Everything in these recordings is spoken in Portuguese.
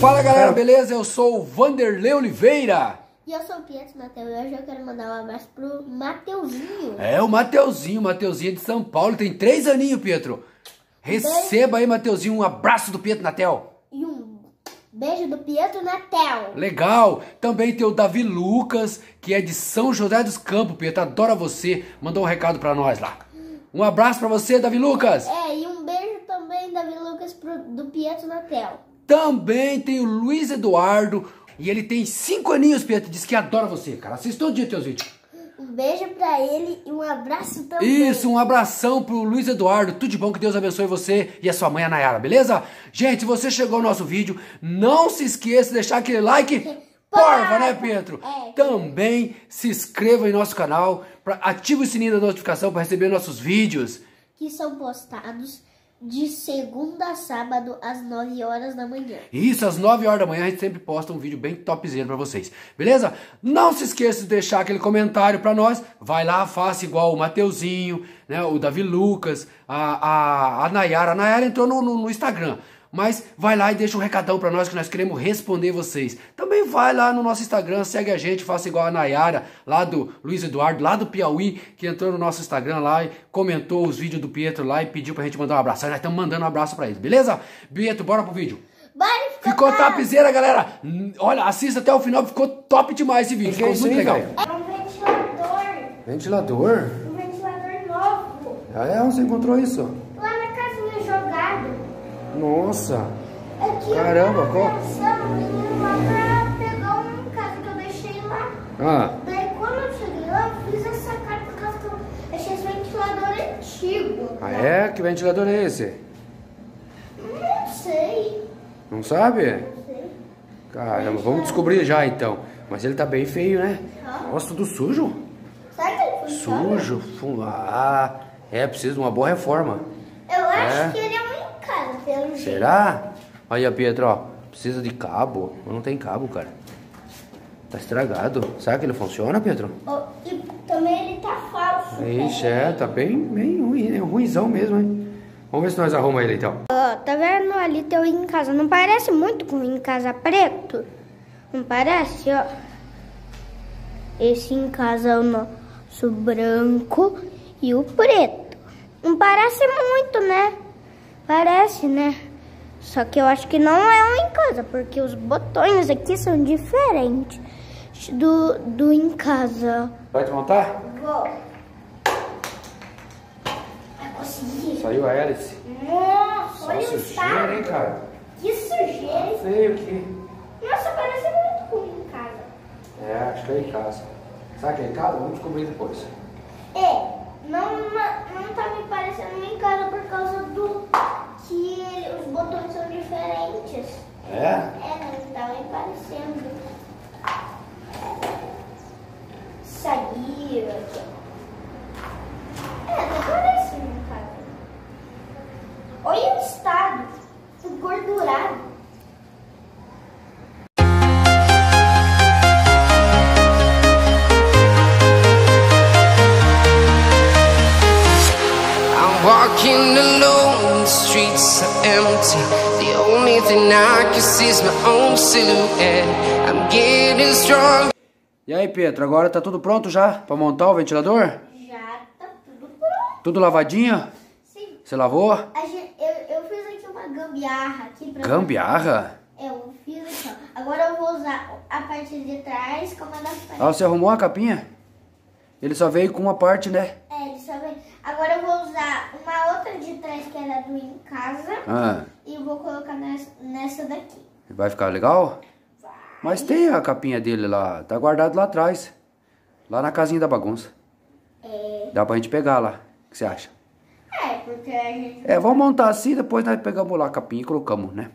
Fala galera, beleza? Eu sou o Vanderlei Oliveira. E eu sou o Pietro Matheus e hoje eu quero mandar um abraço pro Mateuzinho. É, o Mateuzinho, Mateuzinho é de São Paulo, tem três aninhos, Pietro. Receba aí, Mateuzinho, um abraço do Pietro Natel. E um beijo do Pietro Natel. Legal. Também tem o Davi Lucas, que é de São José dos Campos, Pietro, adora você. Mandou um recado pra nós lá. Um abraço pra você, Davi Lucas. É, e um beijo também, Davi Lucas, pro, do Pietro Natel. Também tem o Luiz Eduardo, e ele tem cinco aninhos, Pietro, diz que adora você, cara. Assiste todo dia teus vídeos. Um beijo pra ele e um abraço também. Isso, um abração pro Luiz Eduardo. Tudo de bom, que Deus abençoe você e a sua mãe, a Nayara, beleza? Gente, se você chegou no nosso vídeo, não se esqueça de deixar aquele like. Porva, né, Pedro? É. Também se inscreva em nosso canal, pra, ative o sininho da notificação para receber nossos vídeos. Que são postados de segunda a sábado às 9 horas da manhã. Isso, às 9 horas da manhã a gente sempre posta um vídeo bem topzero pra vocês, beleza? Não se esqueça de deixar aquele comentário pra nós. Vai lá, faça igual o Mateuzinho, né, o Davi Lucas, a, a, a Nayara. A Nayara entrou no, no, no Instagram. Mas vai lá e deixa um recadão pra nós que nós queremos responder vocês. Também vai lá no nosso Instagram, segue a gente, faça igual a Nayara, lá do Luiz Eduardo, lá do Piauí, que entrou no nosso Instagram lá e comentou os vídeos do Pietro lá e pediu pra gente mandar um abraço. Nós estamos mandando um abraço pra eles, beleza? Pietro, bora pro vídeo. Bora, Ficou top. topzera, galera. Olha, assista até o final, ficou top demais esse vídeo. É Ficou muito aí, legal. É um ventilador. Ventilador? Um ventilador novo. Ah, é? Onde você encontrou isso? Lá na casinha jogado. Nossa. Aqui Caramba, eu qual- um que eu deixei lá. Ah, Daí quando eu cheguei lá, eu fiz essa cara por causa que eu achei esse ventilador antigo. ah é? Que ventilador é esse? Não sei. Não sabe? Não sei. Caramba, vamos descobrir já então. Mas ele tá bem feio, né? Nossa, tudo sujo? Será que ele funciona? Sujo. Fum- Ah, é, precisa de uma boa reforma. Eu acho É? que ele é um em casa, pelo jeito. Será? Aí, a Pietro, ó. Precisa de cabo. Não tem cabo, cara. Tá estragado. Será que ele funciona, Pedro? Oh, e também ele tá falso. Ixi, é, tá bem, bem ruim, é ruimzão mesmo, hein? Vamos ver se nós arrumamos ele então. Ó, tá vendo ali teu em casa? Não parece muito com o em casa preto? Não parece, ó? Esse em casa é o nosso branco e o preto. Não parece muito, né? Parece, né? Só que eu acho que não é um em casa, porque os botões aqui são diferentes do, do em casa. Vai desmontar? Vou. Vai conseguir. Saiu a hélice. Nossa, Só olha o sujeira, hein, cara? Que sujeira. Feio aqui. Nossa, parece muito com em casa. É, acho que é em casa. Será que é em casa? Vamos descobrir depois. É, não, não tá me parecendo em casa por causa do que os botões são diferentes. É? É, não tá me parecendo. Saiu aqui. É, não parece em casa. Olha o estado, engordurado. I'm walking alone, streets are empty. The only thing I can see is my own silhouette. I'm getting strong. E aí, Pedro, agora tá tudo pronto já pra montar o ventilador? Já tá tudo pronto. Tudo lavadinho? Sim. Você lavou? A gente- eu, eu fiz aqui uma gambiarra aqui pra Gambiarra? É, eu fiz aqui, ó. Agora eu vou usar a parte de trás como a da frente. Ah, você arrumou a capinha? Ele só veio com uma parte, né? É, ele só vem. Agora eu vou usar uma outra de trás que era do em casa Ah, e vou colocar nessa, daqui. vai ficar legal? Mas tem a capinha dele lá, tá guardado lá atrás. Lá na casinha da bagunça. É, Dá pra gente pegar lá. O que você acha? é porque a gente. É, vamos montar assim, depois nós pegamos lá a capinha e colocamos, né?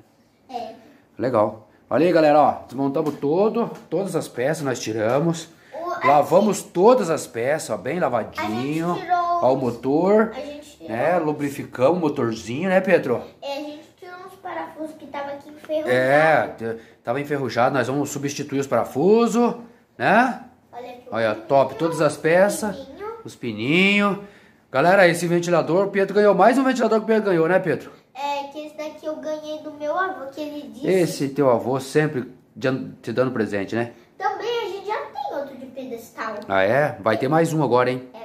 É. Legal. Olha aí, galera, ó. Desmontamos todo, todas as peças, nós tiramos. O- Lavamos todas as peças, ó, bem A lavadinho. gente tirou- Ó, o motor. A gente. Né? Lubrificamos o motorzinho, né, Pedro? É, a gente tirou uns parafusos que tava aqui enferrujados. É, tava enferrujado, nós vamos substituir os parafusos, né? Olha aqui. Olha, top, todas as peças, pininho. os pininhos. Galera, esse ventilador, o Pedro ganhou mais um ventilador que o Pedro ganhou, né, Pedro? É, que esse daqui eu ganhei do meu avô, que ele disse. Esse teu avô sempre te dando presente, né? Também a gente já tem outro de pedestal. Ah, é? Vai ter mais um agora, hein? É,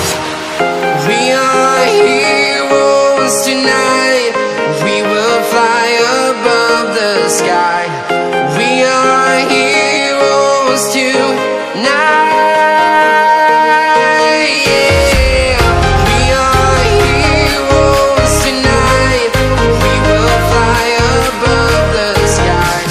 We are heroes tonight. We will fly above the sky. We are heroes tonight. Yeah. We are heroes tonight. We will fly above the sky.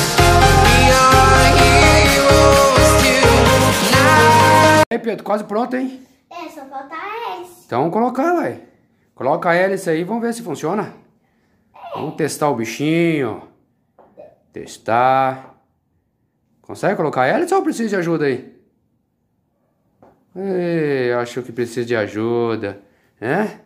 We are heroes tonight. Aí, Pedro, quase pronto, hein? É, só falta a S. Então vamos colocar, vai. Coloca a hélice aí, vamos ver se funciona. Vamos testar o bichinho. Testar. Consegue colocar a hélice ou precisa de ajuda aí? Ei, acho que precisa de ajuda. É?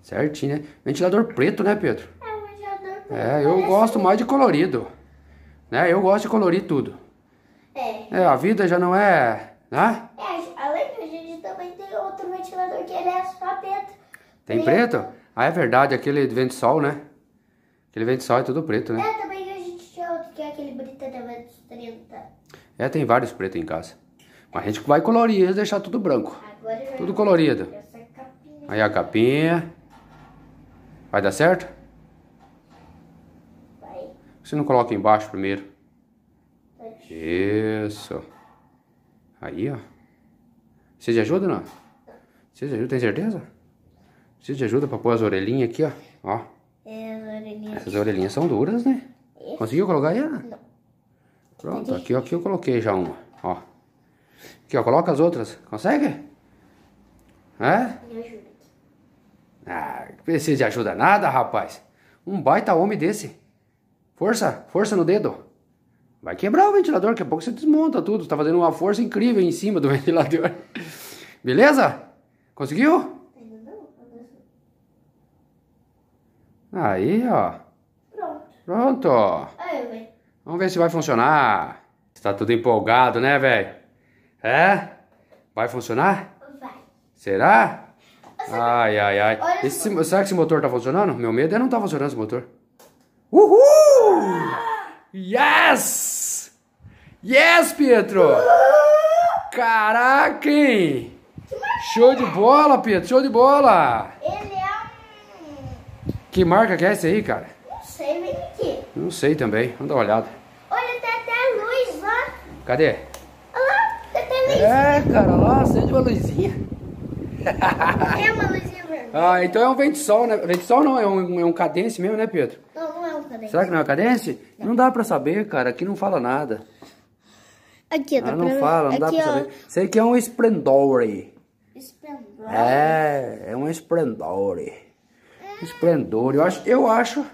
Certinho, né? Ventilador preto, né, Pedro? É, ventilador. É, eu gosto mais de colorido. Né? Eu gosto de colorir tudo. É. É, a vida já não é. Né? É, Tem preto? Ah, é verdade, aquele vento sol, né? Aquele vento sol é tudo preto, né? É, também a gente tinha outro que é aquele Britânia 30. É, tem vários pretos em casa. Mas a gente vai colorir e deixar tudo branco. Tudo colorido. Aí a capinha. Vai dar certo? Vai. Você não coloca embaixo primeiro? Isso. Aí, ó. Precisa de ajuda, não? Precisa de ajuda, tem certeza? Precisa de ajuda pra pôr as orelhinhas aqui, ó. Ó. É, as orelhinhas. Essas orelhinhas são duras, né? Conseguiu colocar aí? Não. Pronto, aqui, ó, aqui eu coloquei já uma, ó. Aqui, ó, coloca as outras. Consegue? É? Me ajuda. Ah, precisa de ajuda nada, rapaz. Um baita homem desse. Força, força no dedo. Vai quebrar o ventilador, daqui a pouco você desmonta tudo. Tá fazendo uma força incrível em cima do ventilador. Beleza? Conseguiu? Ainda não? Aí, ó. Pronto. Pronto. Aí, velho. Vamos ver se vai funcionar. Está tudo empolgado, né, velho? É? Vai funcionar? Vai. Será? Ai, ai, ai. Esse, será que esse motor tá funcionando? Meu medo é não tá funcionando esse motor. Uhul! Yes! Yes, Pietro! Caraca, hein? Show de bola, Pietro. Show de bola. Ele. Que marca que é esse aí, cara? Não sei, vem aqui. Não sei também. Vamos dar uma olhada. Olha, tem até luz lá. Cadê? Olha lá, tem até luz. É, cara, lá acende uma luzinha. É uma luzinha vermelha. Ah, então é um vento sol, né? Vento sol não, é um, é um cadence mesmo, né, Pedro? Não, não é um cadê? Será que não é cadence? Não dá pra saber, cara. Aqui não fala nada. Aqui, Ah, não fala, não dá pra saber. Sei que é um esplendore. Esplendor. É, é um esplendore. Esplendor. Eu acho, eu acho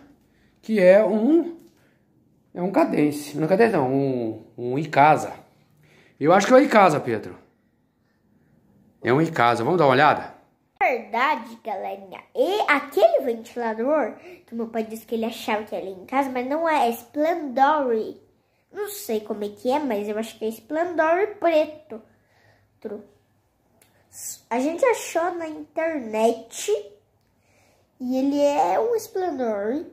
que é um. É um cadence. Não é cadence, não. Um, um Icasa. Eu acho que é um Icasa, Pedro. É um Icasa. Vamos dar uma olhada? verdade, galerinha, e aquele ventilador que meu pai disse que ele achava que era em casa, mas não é, é Splendore. Não sei como é que é, mas eu acho que é Splendore preto. A gente achou na internet e ele é um Splendor.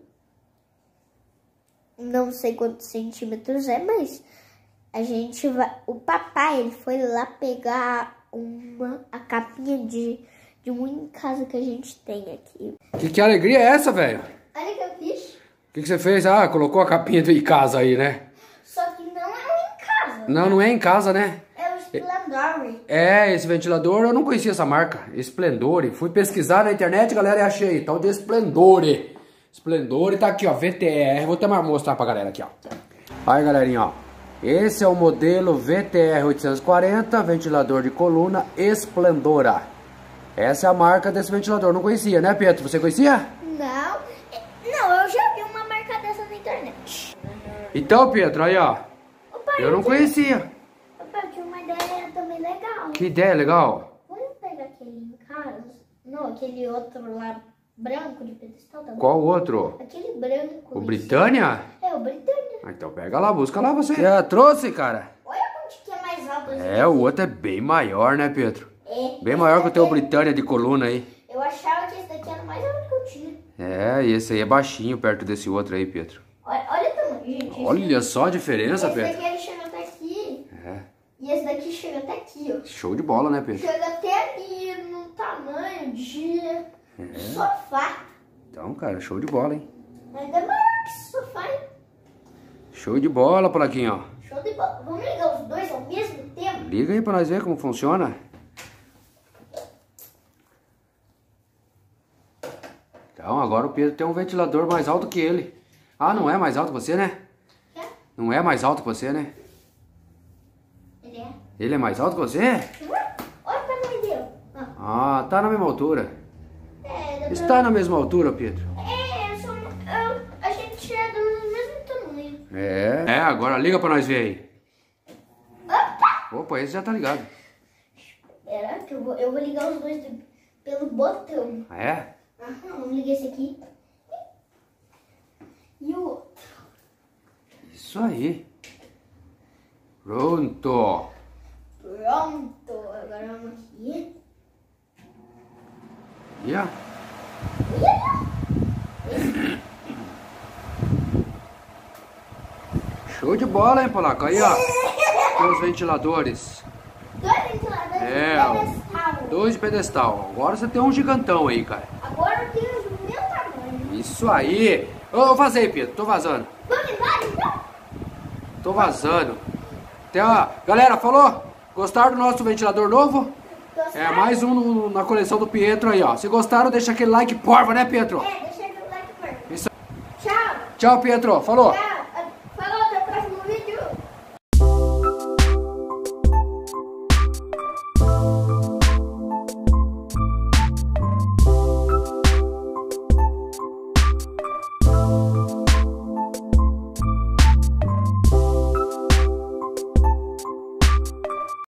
Não sei quantos centímetros é, mas a gente vai. O papai ele foi lá pegar uma a capinha de de um em casa que a gente tem aqui. Que, que alegria é essa, velho? Olha que eu fiz. O que, que você fez? Ah, colocou a capinha do Icasa aí, né? Só que não é em casa. Não, não é em casa, né? É. É, esse ventilador eu não conhecia essa marca. Esplendore. Fui pesquisar na internet, galera, e achei. Tal de Esplendore. Esplendore tá aqui, ó. VTR. Vou até mostrar pra galera aqui, ó. Aí, galerinha, ó. Esse é o modelo VTR 840, ventilador de coluna Esplendora. Essa é a marca desse ventilador. Não conhecia, né, Pedro? Você conhecia? Não. Não, eu já vi uma marca dessa na internet. Então, Pedro, aí, ó. Ô, pai, Eu não conhecia. Ô, pai, eu tinha uma ideia também legal. Que ideia legal. Vamos pegar aquele em casa? Não, aquele outro lá branco de pedestal tá? Qual outro? Aquele branco. O Britânia? É, o Britânia. Ah, Então pega lá, busca lá você. Já trouxe, cara? Olha onde que é mais alto. É, o outro é bem maior, né, Pedro? É. Bem maior que o teu Britânia de coluna aí. Eu achava que esse daqui era o mais alto que eu tinha. É, e esse aí é baixinho perto desse outro aí, Pedro. Olha, olha o tamanho, gente. Olha só a diferença, Esse Pedro. daqui ele chega até aqui. É, E esse daqui chega até aqui, ó. show de bola, né, Pedro? Chega até ali no tamanho de É. sofá. Então, cara, show de bola, hein? Ainda maior que esse sofá, hein? Show de bola, Plaquinho, ó. Show de bola. Vamos ligar os dois ao mesmo tempo? Liga aí pra nós ver como funciona. Então, agora o Pedro tem um ventilador mais alto que ele. Ah, não é mais alto que você, né? É? Não é mais alto que você, né? Ele é. É mais alto que você? Olha o tamanho dele. Ah, Ah, tá na mesma altura. é, Está na mesma altura, Pedro. É, só, eu, a gente chega no mesmo tamanho. É. É, agora liga pra nós ver aí. Opa! Opa, esse já tá ligado. Espera que eu vou, eu vou ligar os dois do- pelo botão. Ah, é? Aham, vamos ligar esse aqui. E o outro. Isso aí. Pronto. Pronto, agora vamos aqui. E ó. Show de bola, hein, Polaco? Aí, ó. Tem os ventiladores. Dois ventiladores É, pedestal. Dois de pedestal. Agora você tem um gigantão aí, cara. Agora eu tenho o meu tamanho. Isso aí. Ô, eu vou fazer aí, Pedro. Tô vazando. Vamos embora então? Tô vazando. Até, ó. Galera, falou? Gostaram do nosso ventilador novo? É, mais um no- na coleção do Pietro aí, ó. Se gostaram, deixa aquele like porva, né, Pietro? É, deixa o like, por favor. Isso. Tchau. Tchau, Pietro. Falou. Tchau.